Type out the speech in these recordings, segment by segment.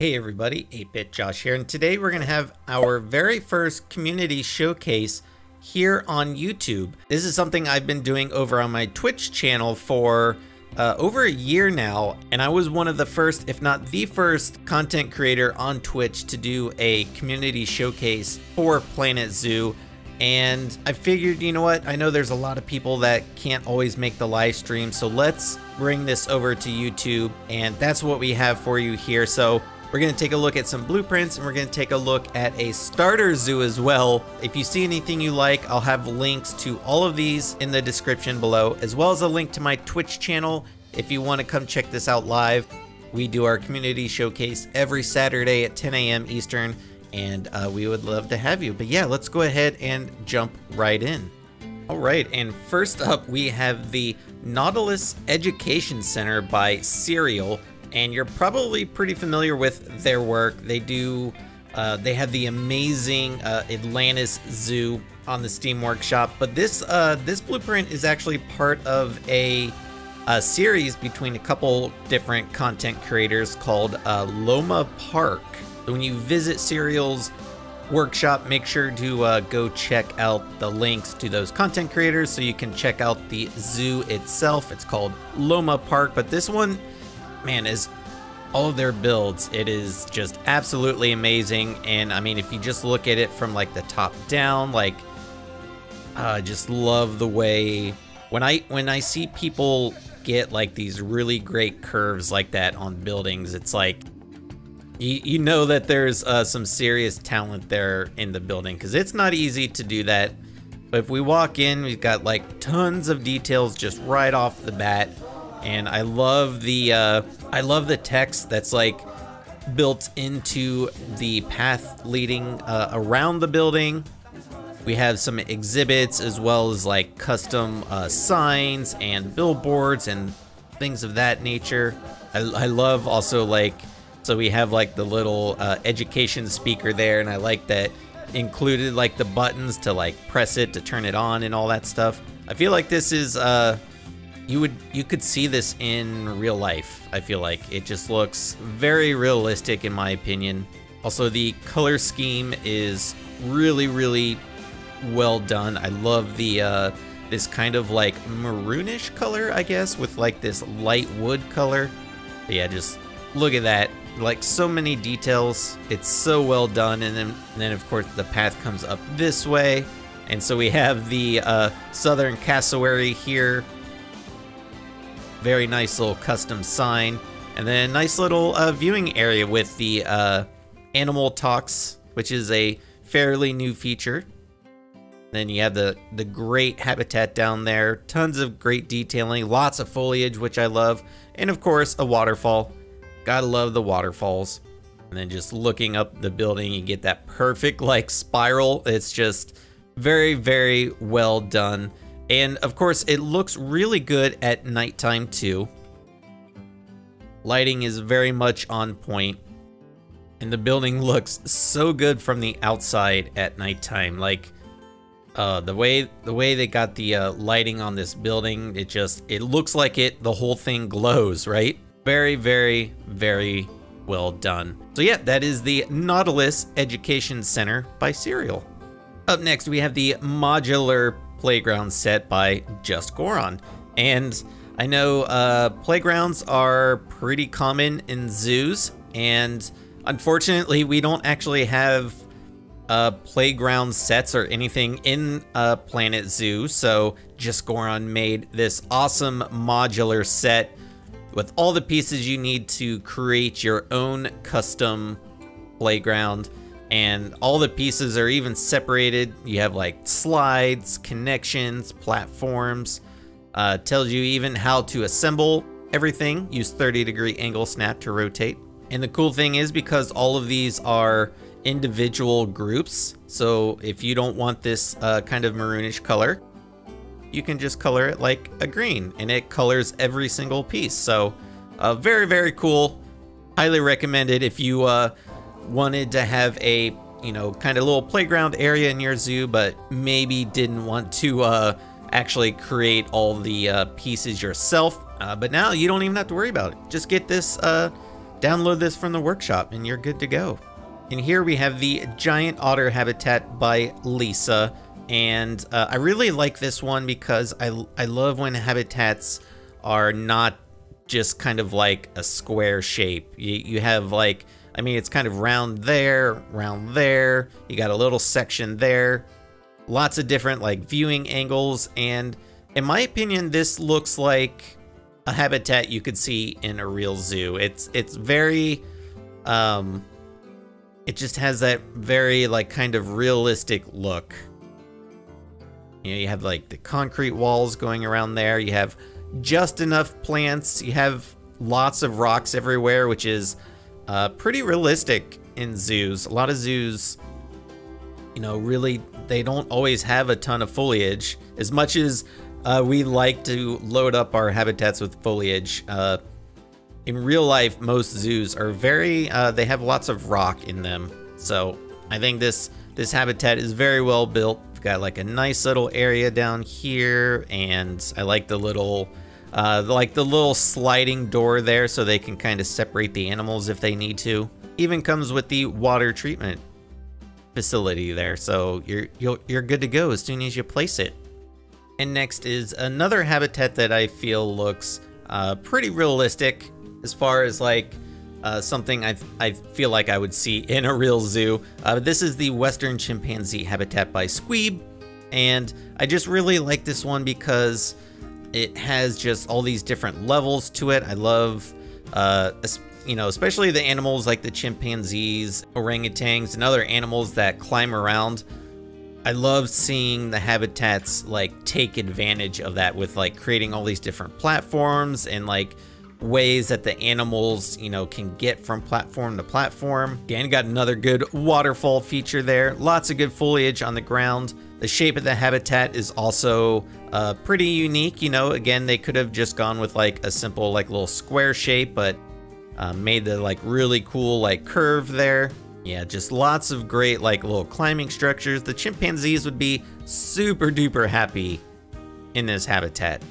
Hey everybody, 8-Bit Josh here, and today we're going to have our very first community showcase here on YouTube. This is something I've been doing over on my Twitch channel for uh, over a year now, and I was one of the first, if not the first, content creator on Twitch to do a community showcase for Planet Zoo. And I figured, you know what, I know there's a lot of people that can't always make the live stream, so let's bring this over to YouTube, and that's what we have for you here. So we're going to take a look at some blueprints and we're going to take a look at a starter zoo as well. If you see anything you like, I'll have links to all of these in the description below, as well as a link to my Twitch channel if you want to come check this out live. We do our community showcase every Saturday at 10 a.m. Eastern, and uh, we would love to have you. But yeah, let's go ahead and jump right in. All right, and first up, we have the Nautilus Education Center by Syrrael and you're probably pretty familiar with their work. They do, uh, they have the amazing uh, Atlantis Zoo on the Steam Workshop, but this uh, this blueprint is actually part of a, a series between a couple different content creators called uh, Loma Park. So when you visit Syrrael's workshop, make sure to uh, go check out the links to those content creators so you can check out the zoo itself. It's called Loma Park, but this one man, is all of their builds, it is just absolutely amazing. And I mean, if you just look at it from like the top down, like, I uh, just love the way when I when I see people get like these really great curves like that on buildings, it's like you, you know that there's uh, some serious talent there in the building because it's not easy to do that. But if we walk in, we've got like tons of details just right off the bat and I love the uh, I love the text that's like built into the path leading uh, around the building. We have some exhibits as well as like custom uh, signs and billboards and things of that nature. I, I love also like so we have like the little uh, education speaker there, and I like that included like the buttons to like press it to turn it on and all that stuff. I feel like this is uh you would you could see this in real life. I feel like it just looks very realistic in my opinion. Also, the color scheme is really really well done. I love the uh, this kind of like maroonish color, I guess, with like this light wood color. But yeah, just look at that. Like so many details. It's so well done. And then, and then of course the path comes up this way. And so we have the uh, Southern Cassowary here very nice little custom sign. And then a nice little uh, viewing area with the uh, Animal Talks, which is a fairly new feature. Then you have the, the great habitat down there. Tons of great detailing. Lots of foliage, which I love. And of course, a waterfall. Gotta love the waterfalls. And then just looking up the building, you get that perfect like spiral. It's just very, very well done. And of course, it looks really good at nighttime too. Lighting is very much on point. And the building looks so good from the outside at nighttime. Like, uh, the way the way they got the uh, lighting on this building, it just it looks like it. The whole thing glows, right? Very, very, very well done. So yeah, that is the Nautilus Education Center by Syrrael. Up next, we have the modular playground set by Just Goron. And I know uh, playgrounds are pretty common in zoos, and unfortunately, we don't actually have uh, playground sets or anything in uh, Planet Zoo. So Just Goron made this awesome modular set with all the pieces you need to create your own custom playground and all the pieces are even separated. You have like slides, connections, platforms. Uh, tells you even how to assemble everything. Use 30 degree angle snap to rotate. And the cool thing is because all of these are individual groups, so if you don't want this uh, kind of maroonish color, you can just color it like a green and it colors every single piece. So uh, very, very cool. Highly recommended if you uh, wanted to have a you know kind of little playground area in your zoo but maybe didn't want to uh, actually create all the uh, pieces yourself uh, but now you don't even have to worry about it just get this uh, download this from the workshop and you're good to go. And here we have the Giant Otter Habitat by Lisa. And uh, I really like this one because I, I love when habitats are not just kind of like a square shape. You, you have like, I mean, it's kind of round there, round there. You got a little section there. Lots of different like viewing angles. And in my opinion, this looks like a habitat you could see in a real zoo. It's, it's very, um, it just has that very like kind of realistic look. You know, you have like the concrete walls going around there. You have just enough plants. You have lots of rocks everywhere, which is uh, pretty realistic in zoos. A lot of zoos, you know, really, they don't always have a ton of foliage. As much as uh, we like to load up our habitats with foliage, uh, in real life, most zoos are very, uh, they have lots of rock in them. So I think this, this habitat is very well built. We've got like a nice little area down here and I like the little, uh, like the little sliding door there so they can kind of separate the animals if they need to. Even comes with the water treatment facility there. So you're, you're, you're good to go as soon as you place it. And next is another habitat that I feel looks uh, pretty realistic as far as like uh, something I, I feel like I would see in a real zoo. Uh, this is the Western Chimpanzee Habitat by Sqweeb, and I just really like this one because it has just all these different levels to it. I love, uh, you know, especially the animals like the chimpanzees, orangutans, and other animals that climb around. I love seeing the habitats like take advantage of that with like creating all these different platforms and like ways that the animals, you know, can get from platform to platform. Again, got another good waterfall feature there. Lots of good foliage on the ground. The shape of the habitat is also uh, pretty unique. You know, again, they could have just gone with like a simple like little square shape, but uh, made the like really cool like curve there. Yeah, just lots of great like little climbing structures. The chimpanzees would be super duper happy in this habitat.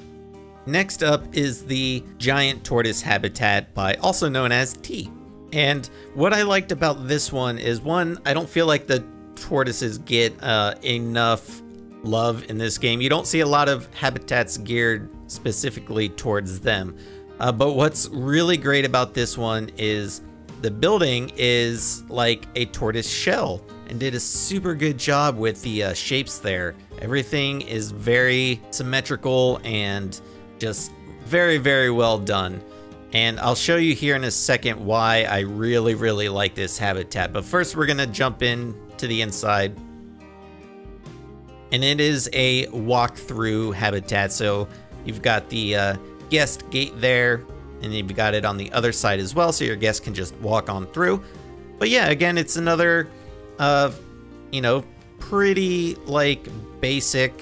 Next up is the giant tortoise habitat by also known as T. And what I liked about this one is one, I don't feel like the tortoises get uh, enough love in this game. You don't see a lot of habitats geared specifically towards them. Uh, but what's really great about this one is the building is like a tortoise shell and did a super good job with the uh, shapes there. Everything is very symmetrical and just very, very well done. And I'll show you here in a second why I really, really like this habitat. But first, we're going to jump in to the inside. And it is a walk-through habitat. So you've got the uh, guest gate there, and you've got it on the other side as well, so your guests can just walk on through. But yeah, again, it's another, uh, you know, pretty, like, basic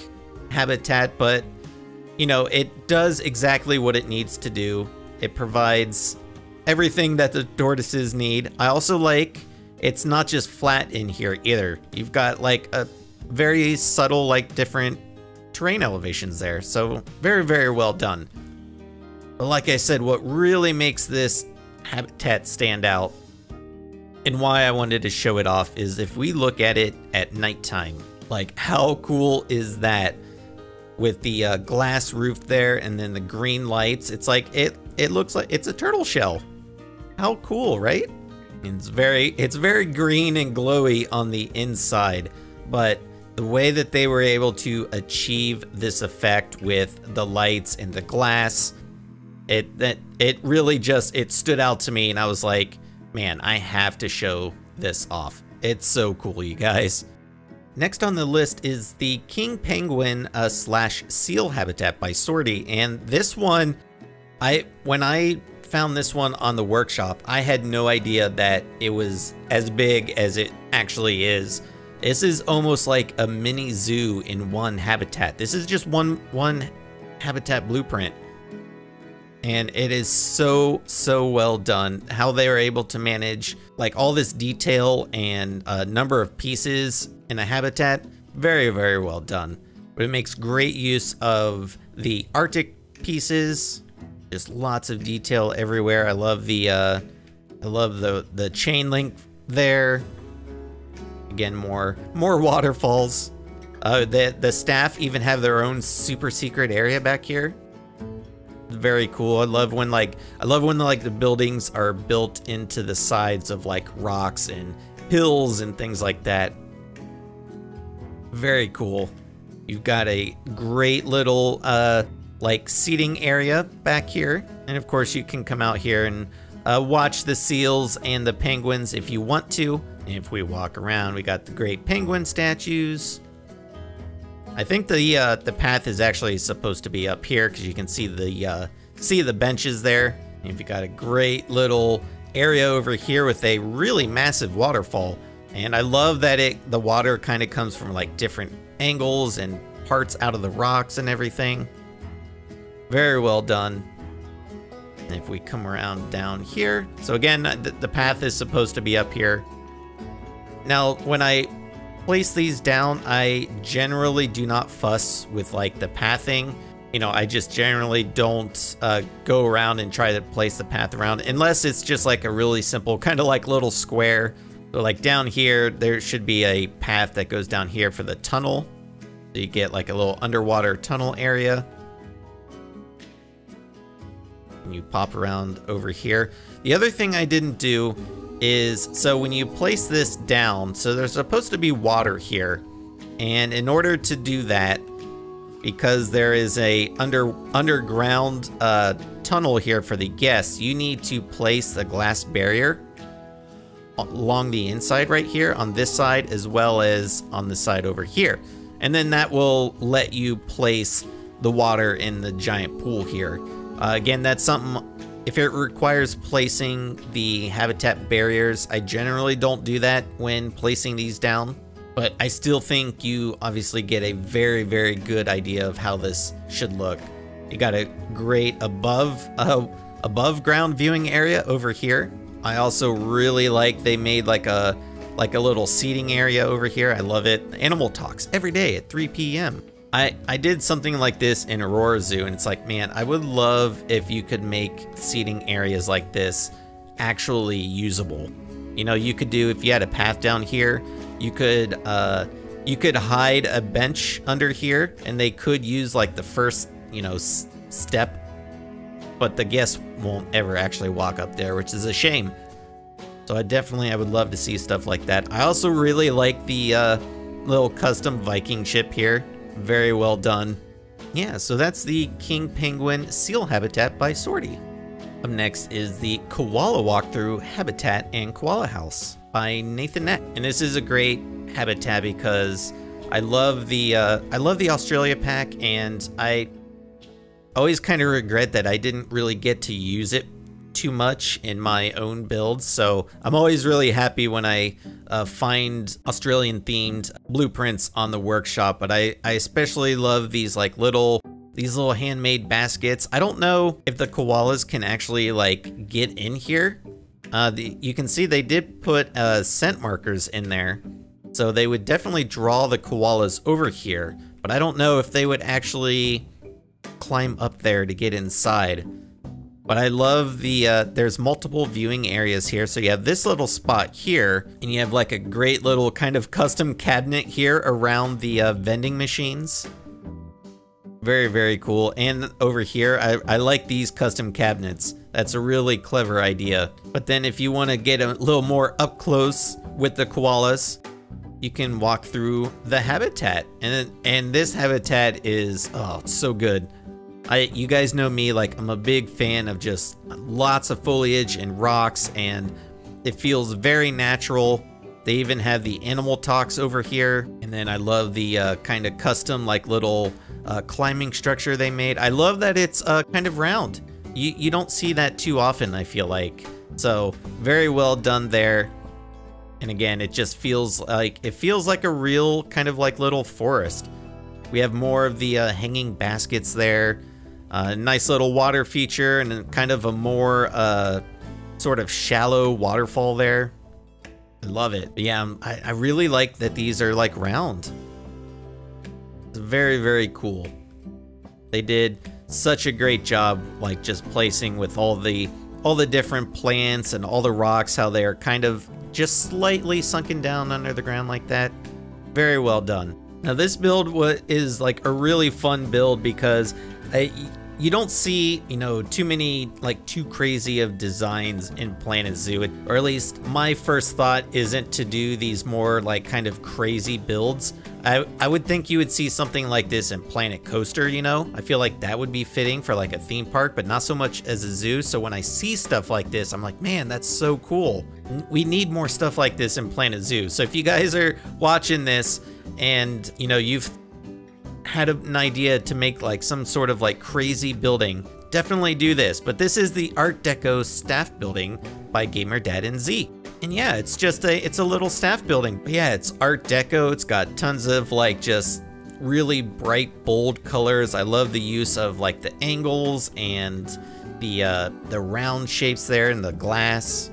habitat, but you know, it does exactly what it needs to do. It provides everything that the tortoises need. I also like it's not just flat in here either. You've got like a very subtle, like different terrain elevations there. So very, very well done. But like I said, what really makes this habitat stand out and why I wanted to show it off is if we look at it at nighttime, like how cool is that? with the uh, glass roof there and then the green lights. It's like it it looks like it's a turtle shell. How cool, right? It's very it's very green and glowy on the inside, but the way that they were able to achieve this effect with the lights and the glass, it that it really just it stood out to me and I was like, man, I have to show this off. It's so cool, you guys. Next on the list is the king penguin uh, slash seal habitat by Sorti, and this one, I when I found this one on the workshop, I had no idea that it was as big as it actually is. This is almost like a mini zoo in one habitat. This is just one one habitat blueprint. And it is so, so well done. How they are able to manage like all this detail and a number of pieces in a habitat, very, very well done. But it makes great use of the Arctic pieces, just lots of detail everywhere. I love the uh, I love the the chain link there. Again, more more waterfalls. Uh, the the staff even have their own super secret area back here. Very cool. I love when like I love when the, like the buildings are built into the sides of like rocks and hills and things like that. Very cool. You've got a great little uh, like seating area back here, and of course you can come out here and uh, watch the seals and the penguins if you want to. If we walk around, we got the great penguin statues. I think the uh, the path is actually supposed to be up here because you can see the uh, see the benches there. And you've got a great little area over here with a really massive waterfall. And I love that it the water kind of comes from like different angles and parts out of the rocks and everything. Very well done. If we come around down here. So again, the, the path is supposed to be up here. Now, when I place these down, I generally do not fuss with like the pathing. You know, I just generally don't uh, go around and try to place the path around unless it's just like a really simple kind of like little square. So like down here, there should be a path that goes down here for the tunnel. So you get like a little underwater tunnel area. And you pop around over here. The other thing I didn't do is so when you place this down, so there's supposed to be water here. And in order to do that, because there is a under underground uh, tunnel here for the guests, you need to place the glass barrier along the inside right here on this side as well as on the side over here. And then that will let you place the water in the giant pool here. Uh, again, that's something if it requires placing the habitat barriers, I generally don't do that when placing these down. But I still think you obviously get a very, very good idea of how this should look. You got a great above, uh, above ground viewing area over here. I also really like they made like a like a little seating area over here. I love it. Animal talks every day at 3 p.m. I, I did something like this in Aurora Zoo, and it's like, man, I would love if you could make seating areas like this actually usable. You know, you could do if you had a path down here, you could uh, you could hide a bench under here, and they could use like the first you know step, but the guests won't ever actually walk up there, which is a shame. So I definitely I would love to see stuff like that. I also really like the uh, little custom Viking ship here. Very well done. Yeah, so that's the King Penguin Seal Habitat by Sorti. Up next is the Koala Walkthrough Habitat and Koala House by Nathanek. And this is a great habitat because I love the uh, I love the Australia pack and I always kind of regret that I didn't really get to use it too much in my own builds. So I'm always really happy when I uh, find Australian themed blueprints on the workshop. But I, I especially love these like little these little handmade baskets. I don't know if the koalas can actually like get in here. Uh, the, you can see they did put uh, scent markers in there. So they would definitely draw the koalas over here. But I don't know if they would actually climb up there to get inside. But I love the, uh, there's multiple viewing areas here. So you have this little spot here, and you have like a great little kind of custom cabinet here around the uh, vending machines. Very, very cool. And over here, I, I like these custom cabinets. That's a really clever idea. But then if you want to get a little more up close with the koalas, you can walk through the habitat. And, and this habitat is, oh, so good. I, you guys know me, like I'm a big fan of just lots of foliage and rocks and it feels very natural. They even have the animal talks over here. And then I love the uh, kind of custom like little uh, climbing structure they made. I love that it's uh, kind of round. You, you don't see that too often, I feel like. So very well done there. And again, it just feels like, it feels like a real kind of like little forest. We have more of the uh, hanging baskets there. Uh, nice little water feature and kind of a more uh, sort of shallow waterfall there. I love it. But yeah, I, I really like that these are like round. It's very, very cool. They did such a great job like just placing with all the all the different plants and all the rocks, how they are kind of just slightly sunken down under the ground like that. Very well done. Now this build is like a really fun build because I, you don't see, you know, too many, like, too crazy of designs in Planet Zoo. Or at least my first thought isn't to do these more, like, kind of crazy builds. I, I would think you would see something like this in Planet Coaster, you know? I feel like that would be fitting for, like, a theme park, but not so much as a zoo. So when I see stuff like this, I'm like, man, that's so cool. We need more stuff like this in Planet Zoo. So if you guys are watching this and, you know, you've had an idea to make like some sort of like crazy building, definitely do this. But this is the Art Deco staff building by GamerDadNZ. And yeah, it's just a it's a little staff building. But yeah, it's Art Deco. It's got tons of like just really bright, bold colors. I love the use of like the angles and the uh, the round shapes there and the glass.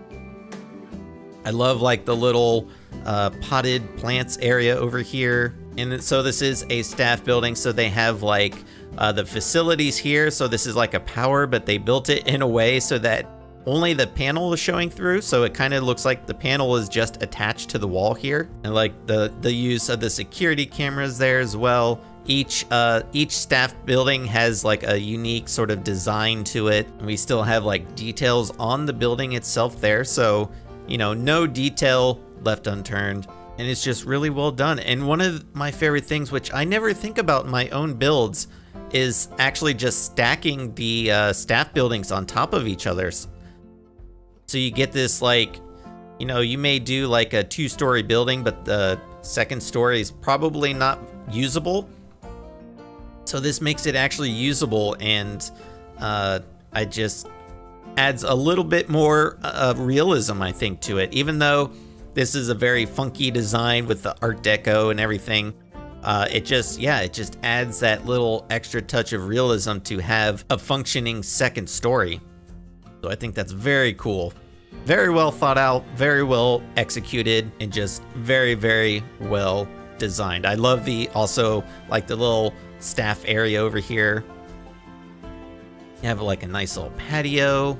I love like the little uh, potted plants area over here. And so this is a staff building, so they have like uh, the facilities here. So this is like a power, but they built it in a way so that only the panel is showing through. So it kind of looks like the panel is just attached to the wall here. And like the, the use of the security cameras there as well. Each uh, each staff building has like a unique sort of design to it. And we still have like details on the building itself there. So, you know, no detail left unturned and it's just really well done. And one of my favorite things, which I never think about in my own builds, is actually just stacking the uh, staff buildings on top of each other. So you get this like, you know, you may do like a two-story building, but the second story is probably not usable. So this makes it actually usable, and uh, I just adds a little bit more uh, realism, I think, to it. Even though this is a very funky design with the Art Deco and everything. Uh, it just, yeah, it just adds that little extra touch of realism to have a functioning second story. So I think that's very cool. Very well thought out, very well executed, and just very, very well designed. I love the, also, like the little staff area over here. You have like a nice little patio.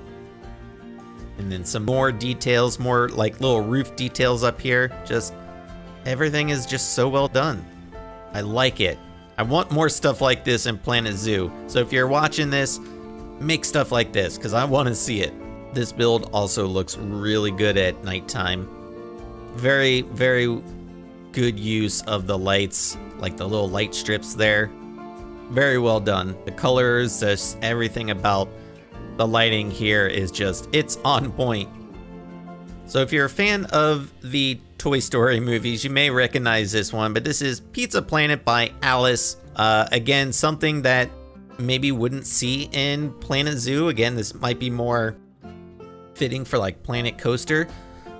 And then some more details, more like little roof details up here. Just everything is just so well done. I like it. I want more stuff like this in Planet Zoo. So if you're watching this, make stuff like this because I want to see it. This build also looks really good at nighttime. Very, very good use of the lights, like the little light strips there. Very well done. The colors, just everything about the lighting here is just, it's on point. So if you're a fan of the Toy Story movies, you may recognize this one, but this is Pizza Planet by Alice. Uh, again, something that maybe wouldn't see in Planet Zoo. Again, this might be more fitting for like Planet Coaster.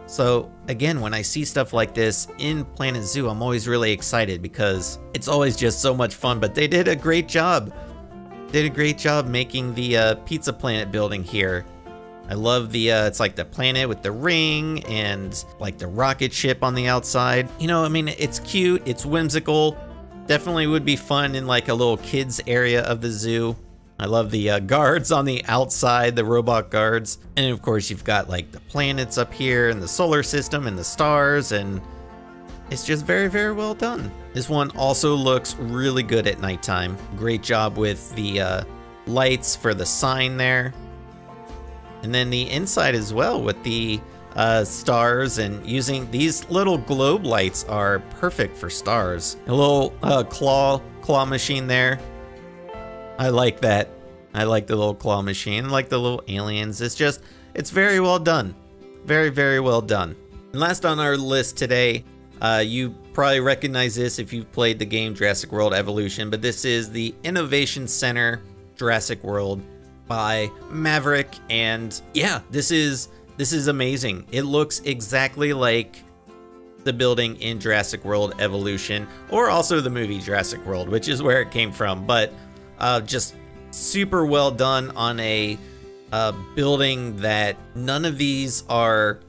So again, when I see stuff like this in Planet Zoo, I'm always really excited because it's always just so much fun, but they did a great job did a great job making the uh, Pizza Planet building here. I love the, uh, it's like the planet with the ring and like the rocket ship on the outside. You know, I mean, it's cute, it's whimsical. Definitely would be fun in like a little kids area of the zoo. I love the uh, guards on the outside, the robot guards. And of course, you've got like the planets up here and the solar system and the stars and it's just very, very well done. This one also looks really good at nighttime. Great job with the uh, lights for the sign there. And then the inside as well with the uh, stars and using these little globe lights are perfect for stars. A little uh, claw claw machine there. I like that. I like the little claw machine. I like the little aliens. It's just, it's very well done. Very, very well done. And last on our list today uh, you probably recognize this if you've played the game Jurassic World Evolution, but this is the Innovation Center Jurassic World by Maverik, and yeah, this is this is amazing. It looks exactly like the building in Jurassic World Evolution, or also the movie Jurassic World, which is where it came from, but uh, just super well done on a uh, building that none of these are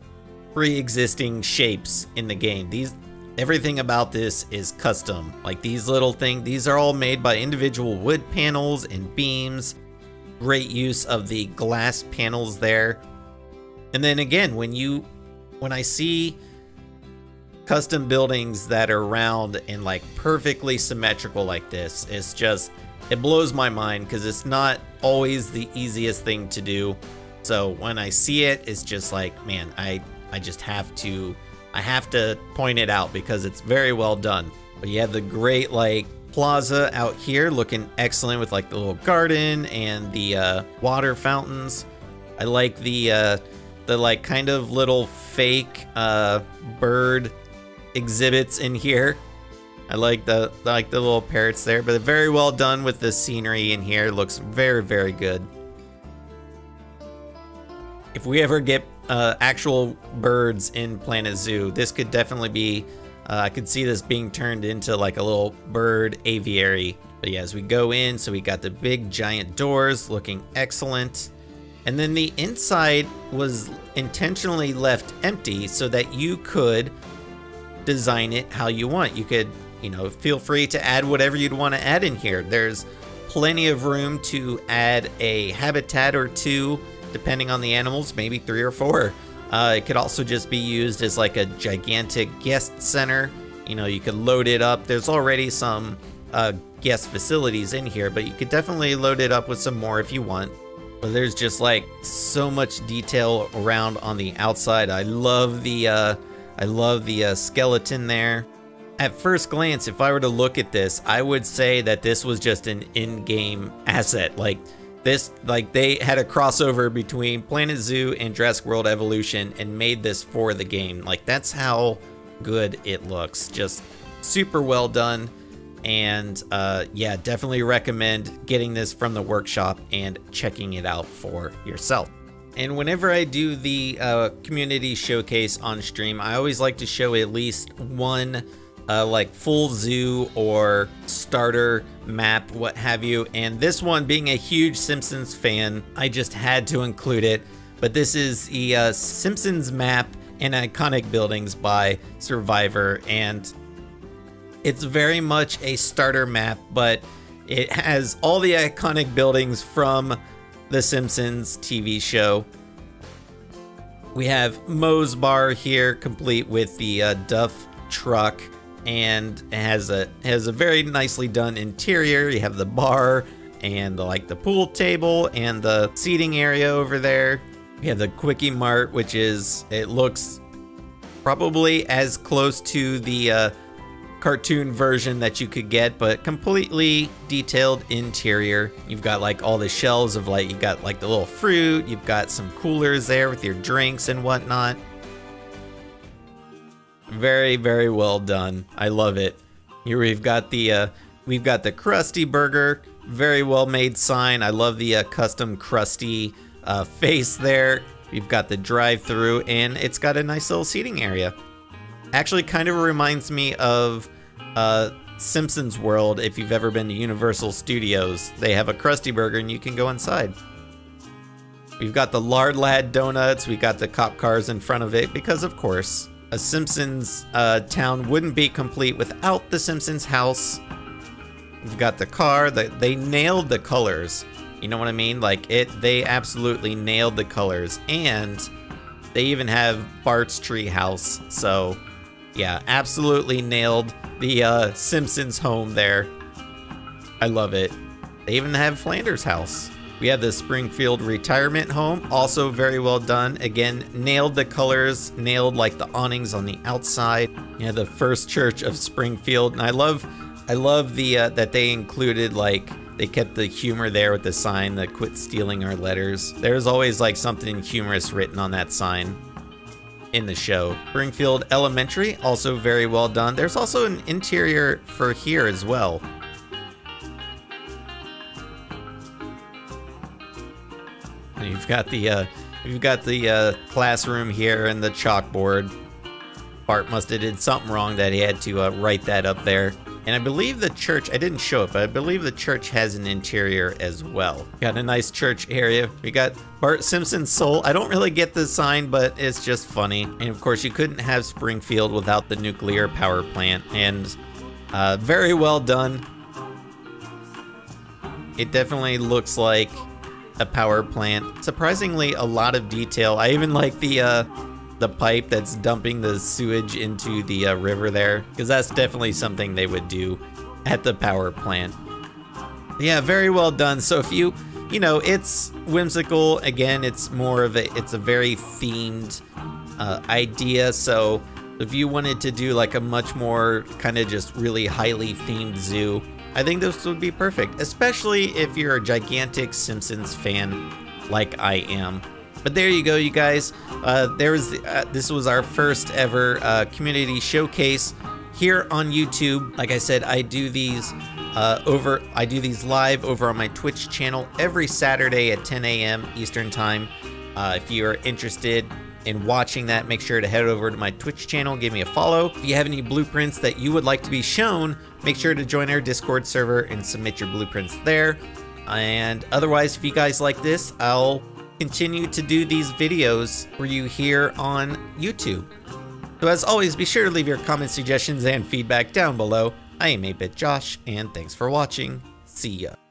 pre-existing shapes in the game. These Everything about this is custom. Like these little things, these are all made by individual wood panels and beams. Great use of the glass panels there. And then again, when you when I see custom buildings that are round and like perfectly symmetrical like this, it's just it blows my mind because it's not always the easiest thing to do. So when I see it, it's just like, man, I I just have to I have to point it out because it's very well done. But you have the great like plaza out here looking excellent with like the little garden and the uh, water fountains. I like the uh, the like kind of little fake uh, bird exhibits in here. I like the like the little parrots there, but they're very well done with the scenery in here. Looks very very good. If we ever get uh, actual birds in Planet Zoo, this could definitely be. Uh, I could see this being turned into like a little bird aviary. But yeah, as we go in, so we got the big giant doors looking excellent. And then the inside was intentionally left empty so that you could design it how you want. You could, you know, feel free to add whatever you'd want to add in here. There's plenty of room to add a habitat or two, depending on the animals, maybe three or four. Uh, it could also just be used as like a gigantic guest center. You know, you could load it up. There's already some uh, guest facilities in here, but you could definitely load it up with some more if you want. But there's just like so much detail around on the outside. I love the uh, I love the uh, skeleton there. At first glance, if I were to look at this, I would say that this was just an in-game asset. Like this, like they had a crossover between Planet Zoo and Jurassic World Evolution and made this for the game. Like that's how good it looks. Just super well done. And uh, yeah, definitely recommend getting this from the workshop and checking it out for yourself. And whenever I do the uh, community showcase on stream, I always like to show at least one uh, like full zoo or starter map, what have you. And this one, being a huge Simpsons fan, I just had to include it. But this is the uh, Simpsons map and iconic buildings by Survivor. And it's very much a starter map, but it has all the iconic buildings from the Simpsons TV show. We have Moe's Bar here, complete with the uh, Duff truck, and it has a has a very nicely done interior. You have the bar and the, like the pool table and the seating area over there. We have the Quickie Mart, which is it looks probably as close to the uh, cartoon version that you could get, but completely detailed interior. You've got like all the shelves of like, you've got like the little fruit, you've got some coolers there with your drinks and whatnot. Very, very well done. I love it. Here we've got the, uh, we've got the Krusty Burger, very well made sign. I love the uh, custom Krusty uh, face there. We've got the drive through and it's got a nice little seating area. Actually kind of reminds me of uh, Simpsons World, if you've ever been to Universal Studios, they have a Krusty Burger and you can go inside. We've got the Lard Lad donuts, we got the cop cars in front of it, because of course, a Simpsons uh, town wouldn't be complete without the Simpsons house. We've got the car, the, they nailed the colors. You know what I mean? Like it, they absolutely nailed the colors. And they even have Bart's tree house, so yeah, absolutely nailed the uh, Simpsons home there. I love it. They even have Flanders House. We have the Springfield retirement home, also very well done. Again, nailed the colors, nailed like the awnings on the outside. You have the First Church of Springfield, and I love, I love the uh, that they included like they kept the humor there with the sign that quit stealing our letters. There's always like something humorous written on that sign in the show. Springfield Elementary, also very well done. There's also an interior for here as well. You've got the uh, you've got the uh, classroom here and the chalkboard. Bart must have did something wrong that he had to uh, write that up there. And I believe the church, I didn't show it, but I believe the church has an interior as well. Got a nice church area. We got Bart Simpson's soul. I don't really get the sign, but it's just funny. And of course, you couldn't have Springfield without the nuclear power plant. And uh, very well done. It definitely looks like a power plant. Surprisingly, a lot of detail. I even like the uh, the pipe that's dumping the sewage into the uh, river there, because that's definitely something they would do at the power plant. Yeah, very well done. So if you, you know, it's whimsical. Again, it's more of a, it's a very themed uh, idea. So if you wanted to do like a much more kind of just really highly themed zoo, I think this would be perfect, especially if you're a gigantic Simpsons fan like I am. But there you go, you guys. Uh, there was uh, this was our first ever uh, community showcase here on YouTube. Like I said, I do these uh, over. I do these live over on my Twitch channel every Saturday at 10 a.m. Eastern Time. Uh, if you are interested in watching that, make sure to head over to my Twitch channel, give me a follow. If you have any blueprints that you would like to be shown, make sure to join our Discord server and submit your blueprints there. And otherwise, if you guys like this, I'll continue to do these videos for you here on YouTube. So as always, be sure to leave your comments, suggestions, and feedback down below. I am 8-Bit Josh, and thanks for watching. See ya.